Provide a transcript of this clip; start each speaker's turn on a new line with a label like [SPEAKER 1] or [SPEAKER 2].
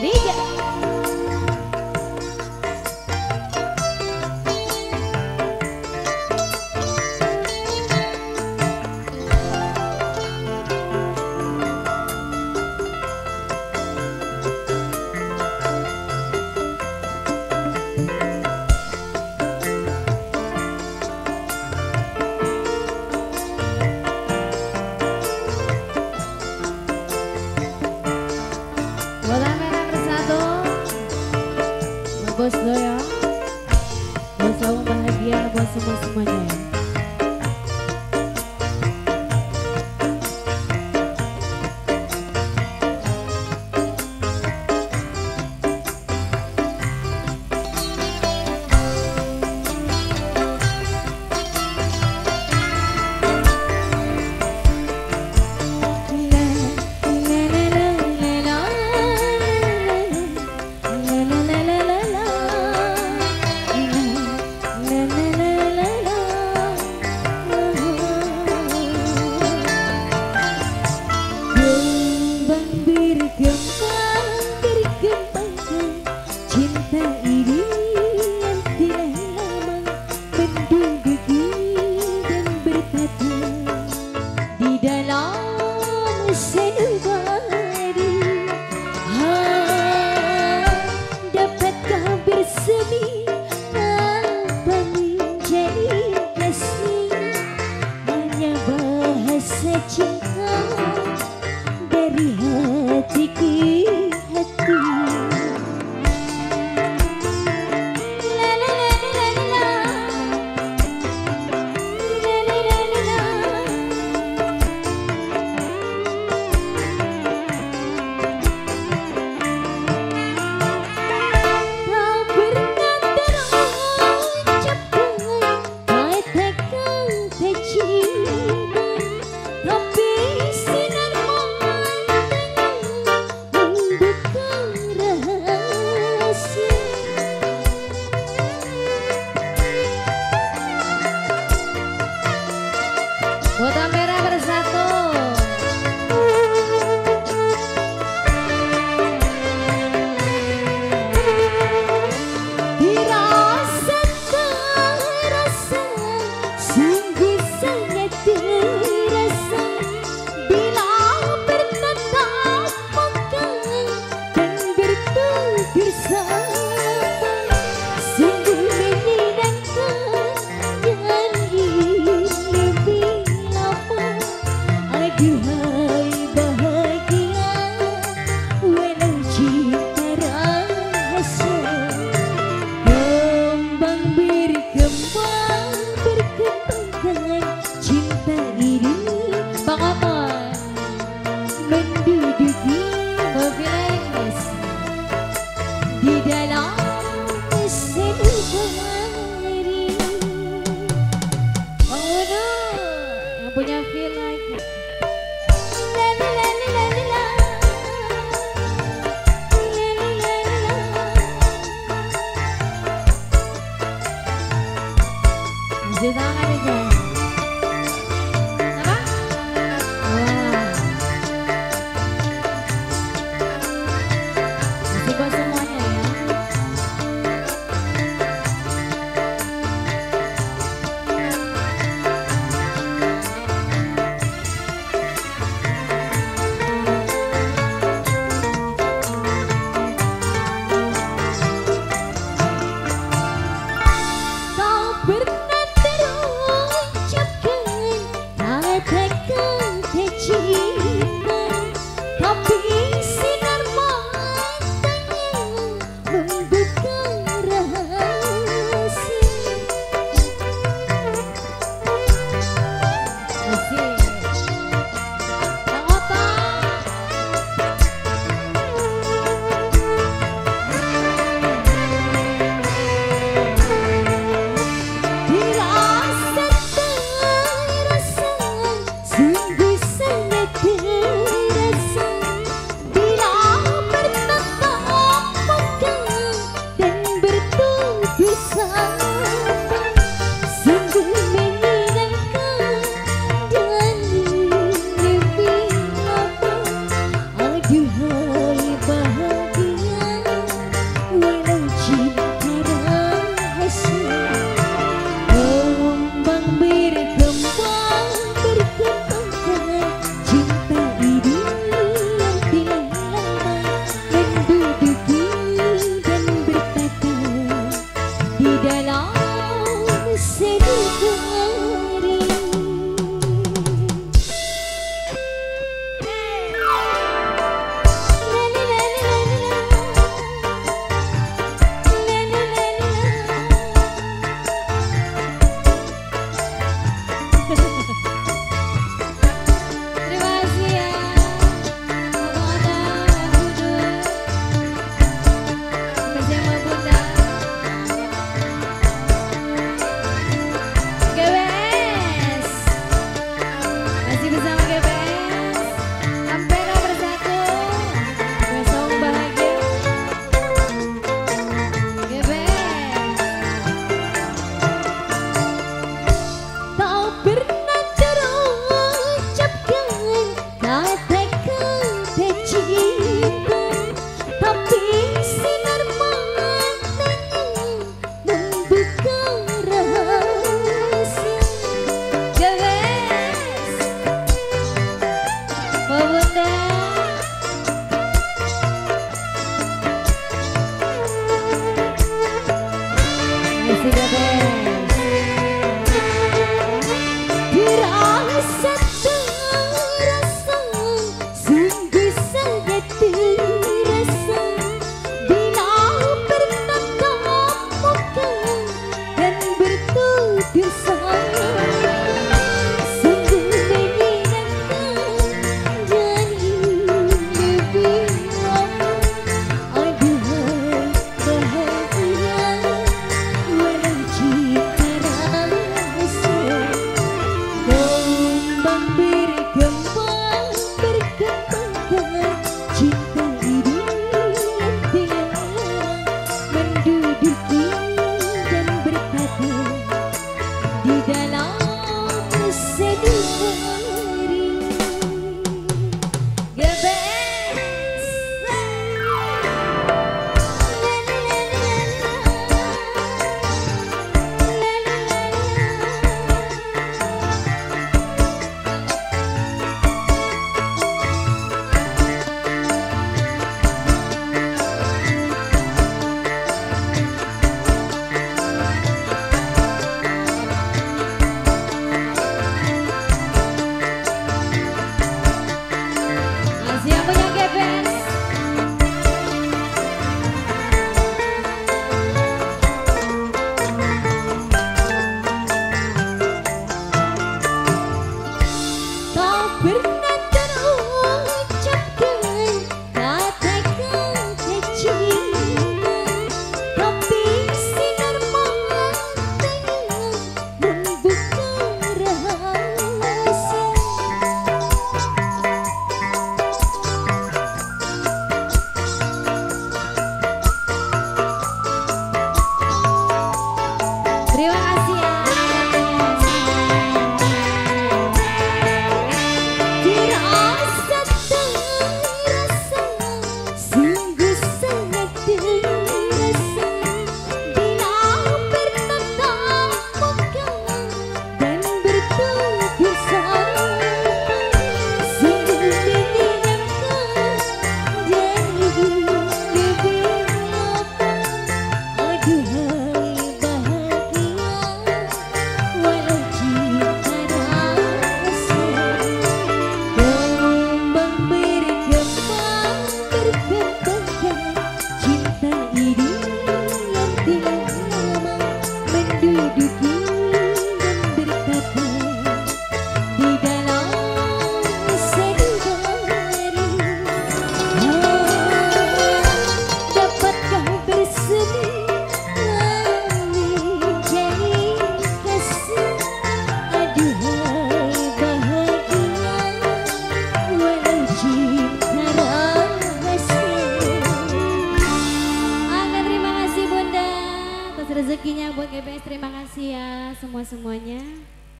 [SPEAKER 1] 理解。Selalu bahagia buat semua-semuanya ya Oh.